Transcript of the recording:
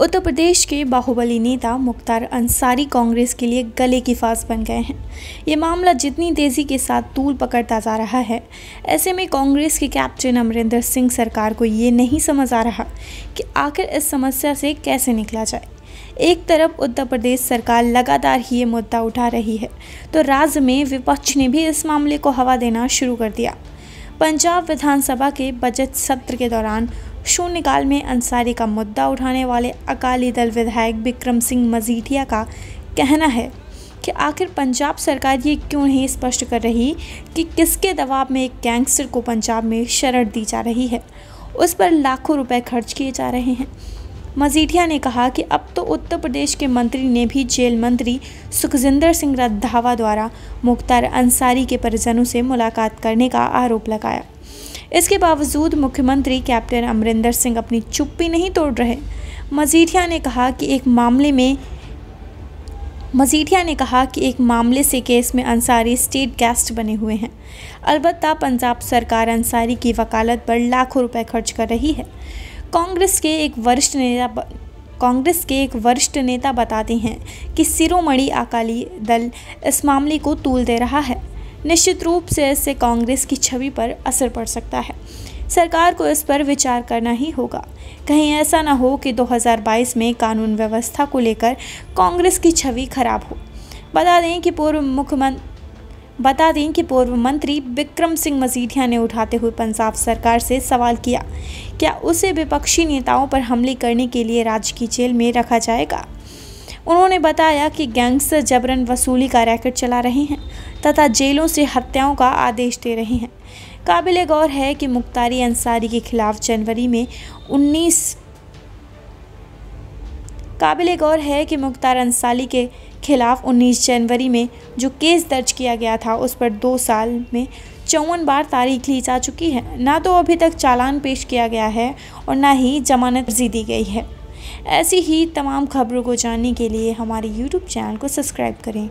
उत्तर प्रदेश के बाहुबली नेता मुख्तार अंसारी कांग्रेस के लिए गले की फांस बन गए हैं। ये मामला जितनी तेज़ी के साथ तूल पकड़ता जा रहा है, ऐसे में कांग्रेस के कैप्टन अमरिंदर सिंह सरकार को ये नहीं समझ आ रहा कि आखिर इस समस्या से कैसे निकला जाए। एक तरफ़ उत्तर प्रदेश सरकार लगातार ही ये मुद्दा उठा रही है तो राज्य में विपक्ष ने भी इस मामले को हवा देना शुरू कर दिया। पंजाब विधानसभा के बजट सत्र के दौरान शून्यकाल में अंसारी का मुद्दा उठाने वाले अकाली दल विधायक बिक्रम सिंह मजीठिया का कहना है कि आखिर पंजाब सरकार ये क्यों नहीं स्पष्ट कर रही कि किसके दबाव में एक गैंगस्टर को पंजाब में शरण दी जा रही है? उस पर लाखों रुपए खर्च किए जा रहे हैं। मजीठिया ने कहा कि अब तो उत्तर प्रदेश के मंत्री ने भी जेल मंत्री सुखजिंदर सिंह रंधावा द्वारा मुख्तार अंसारी के परिजनों से मुलाकात करने का आरोप लगाया। इसके बावजूद मुख्यमंत्री कैप्टन अमरिंदर सिंह अपनी चुप्पी नहीं तोड़ रहे। मजीठिया ने कहा कि एक मामले में मजीठिया ने कहा कि एक मामले से केस में अंसारी स्टेट गेस्ट बने हुए हैं। अलबत्ता पंजाब सरकार अंसारी की वकालत पर लाखों रुपए खर्च कर रही है। कांग्रेस के एक वरिष्ठ नेता कांग्रेस के एक वरिष्ठ नेता बताते हैं कि सिरोमणि अकाली दल इस मामले को तूल दे रहा है। निश्चित रूप से इससे कांग्रेस की छवि पर असर पड़ सकता है। सरकार को इस पर विचार करना ही होगा। कहीं ऐसा ना हो कि 2022 में कानून व्यवस्था को लेकर कांग्रेस की छवि खराब हो। बता दें कि पूर्व मुख्यमंत्री बता दें कि पूर्व मंत्री बिक्रम सिंह मजीठिया ने उठाते हुए पंजाब सरकार से सवाल किया, क्या उसे विपक्षी नेताओं पर हमले करने के लिए राज्य की जेल में रखा जाएगा? उन्होंने बताया कि गैंगस्टर जबरन वसूली का रैकेट चला रहे हैं तथा जेलों से हत्याओं का आदेश दे रहे हैं। काबिल गौर है कि मुख्तारी अंसारी के खिलाफ जनवरी में 19 काबिल गौर है कि मुख्तार अंसारी के खिलाफ 19 जनवरी में जो केस दर्ज किया गया था, उस पर दो साल में चौवन बार तारीख ली जा चुकी है। ना तो अभी तक चालान पेश किया गया है और ना ही जमानत दी गई है। ऐसी ही तमाम खबरों को जानने के लिए हमारे यूट्यूब चैनल को सब्सक्राइब करें।